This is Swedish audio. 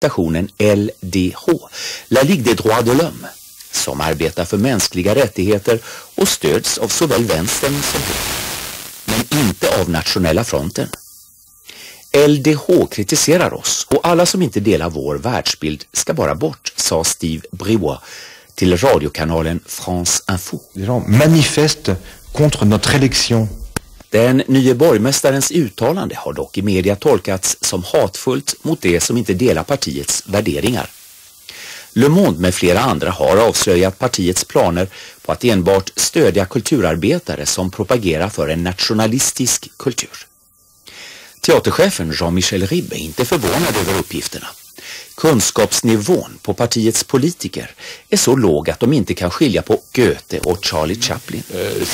organisationen LDH, La Ligue des droits de l'homme, som arbetar för mänskliga rättigheter och stöds av såväl vänstern som högern, men inte av nationella fronten. LDH kritiserar oss och alla som inte delar vår världsbild ska bara bort, sa Steve Briouat till radiokanalen France Info. Les contre notre élection. Den nye borgmästarens uttalande har dock i media tolkats som hatfullt mot det som inte delar partiets värderingar. Le Monde med flera andra har avslöjat partiets planer på att enbart stödja kulturarbetare som propagerar för en nationalistisk kultur. Teaterchefen Jean-Michel Ribbe är inte förvånad över uppgifterna. Kunskapsnivån på partiets politiker är så låg att de inte kan skilja på Goethe och Charlie Chaplin. Eh,